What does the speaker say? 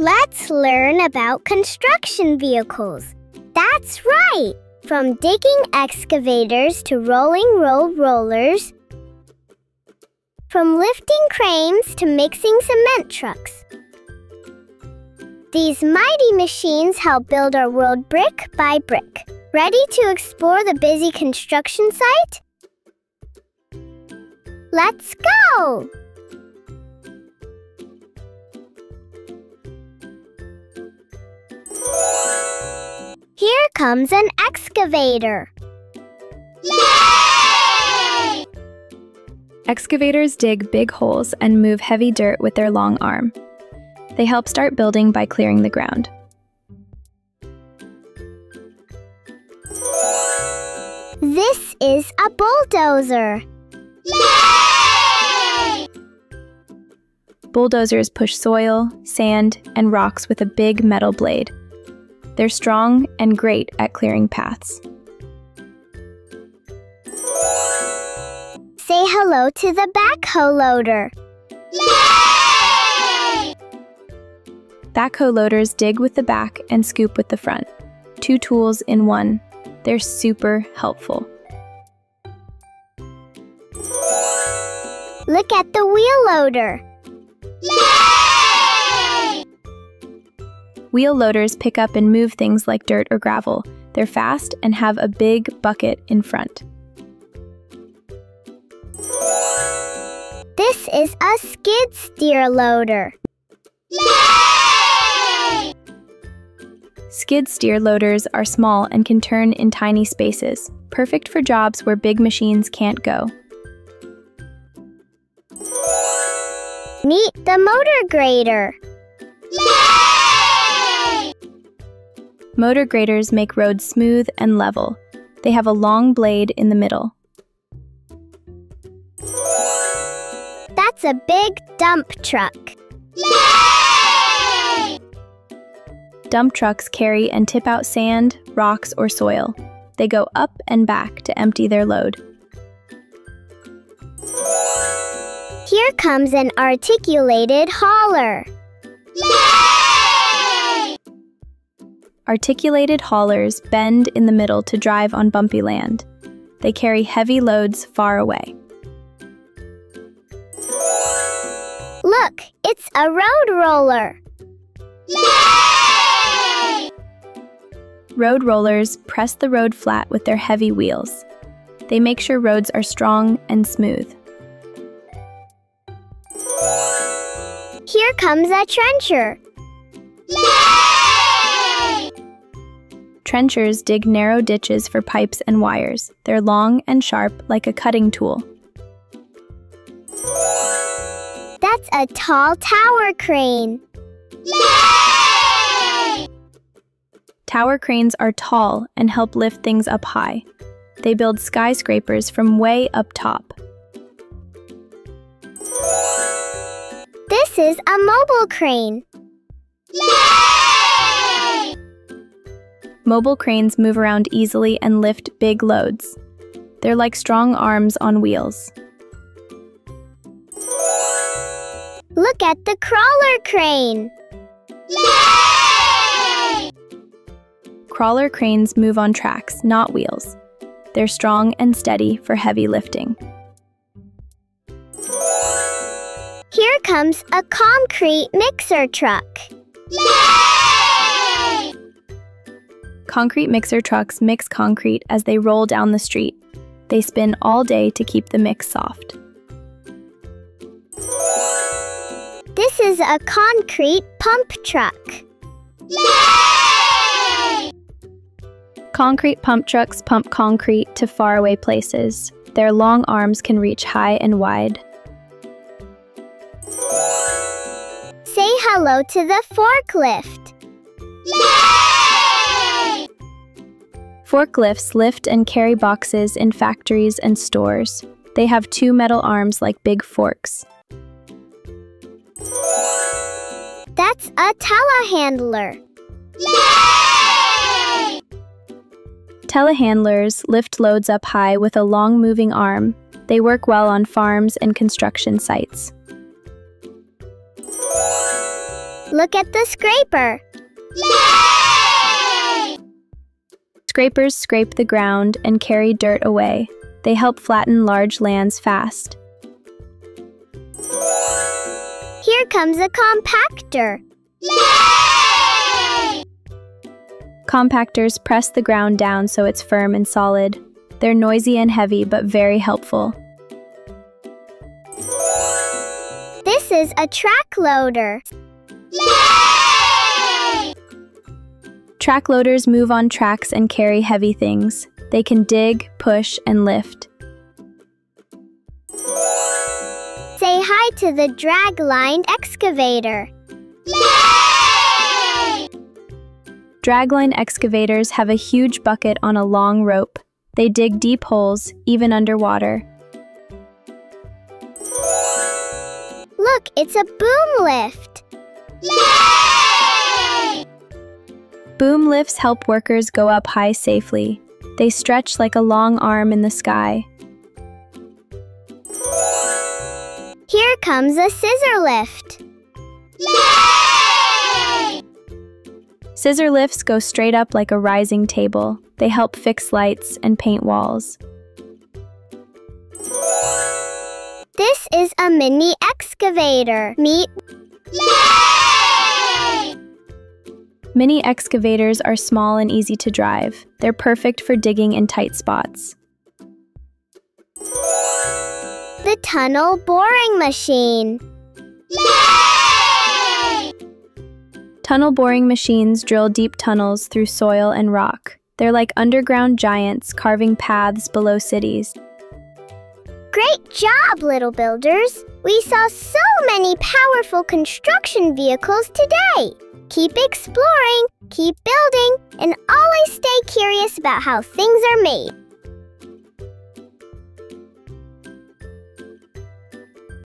Let's learn about construction vehicles. That's right! From digging excavators to rolling road rollers, from lifting cranes to mixing cement trucks. These mighty machines help build our world brick by brick. Ready to explore the busy construction site? Let's go! Comes an excavator. Yay! Excavators dig big holes and move heavy dirt with their long arm. They help start building by clearing the ground. This is a bulldozer. Yay! Bulldozers push soil, sand, and rocks with a big metal blade. They're strong and great at clearing paths. Say hello to the backhoe loader. Yay! Backhoe loaders dig with the back and scoop with the front. Two tools in one. They're super helpful. Look at the wheel loader. Yay! Wheel loaders pick up and move things like dirt or gravel. They're fast and have a big bucket in front. This is a skid steer loader. Yay! Skid steer loaders are small and can turn in tiny spaces, perfect for jobs where big machines can't go. Meet the motor grader. Yay! Motor graders make roads smooth and level. They have a long blade in the middle. That's a big dump truck. Yay! Dump trucks carry and tip out sand, rocks, or soil. They go up and back to empty their load. Here comes an articulated hauler. Yay! Articulated haulers bend in the middle to drive on bumpy land. They carry heavy loads far away. Look, it's a road roller. Yay! Road rollers press the road flat with their heavy wheels. They make sure roads are strong and smooth. Here comes a trencher. Trenchers dig narrow ditches for pipes and wires. They're long and sharp like a cutting tool. That's a tall tower crane. Yay! Tower cranes are tall and help lift things up high. They build skyscrapers from way up top. This is a mobile crane. Yay! Mobile cranes move around easily and lift big loads. They're like strong arms on wheels. Look at the crawler crane. Yay! Crawler cranes move on tracks, not wheels. They're strong and steady for heavy lifting. Here comes a concrete mixer truck. Yay! Concrete mixer trucks mix concrete as they roll down the street. They spin all day to keep the mix soft. This is a concrete pump truck. Yay! Concrete pump trucks pump concrete to faraway places. Their long arms can reach high and wide. Say hello to the forklift. Yay! Forklifts lift and carry boxes in factories and stores. They have two metal arms like big forks. That's a telehandler. Yay! Telehandlers lift loads up high with a long moving arm. They work well on farms and construction sites. Look at the scraper. Yay! Scrapers scrape the ground and carry dirt away. They help flatten large lands fast. Here comes a compactor. Yay! Compactors press the ground down so it's firm and solid. They're noisy and heavy, but very helpful. This is a track loader. Yay! Track loaders move on tracks and carry heavy things. They can dig, push, and lift. Say hi to the dragline excavator. Yay! Dragline excavators have a huge bucket on a long rope. They dig deep holes, even underwater. Look, it's a boom lift. Yay! Boom lifts help workers go up high safely. They stretch like a long arm in the sky. Here comes a scissor lift. Yay! Scissor lifts go straight up like a rising table. They help fix lights and paint walls. This is a mini excavator. Meet Yay! Mini excavators are small and easy to drive. They're perfect for digging in tight spots. the tunnel boring machine. Yay! Tunnel boring machines drill deep tunnels through soil and rock. They're like underground giants carving paths below cities. Great job, little builders! We saw so many powerful construction vehicles today. Keep exploring, keep building, and always stay curious about how things are made.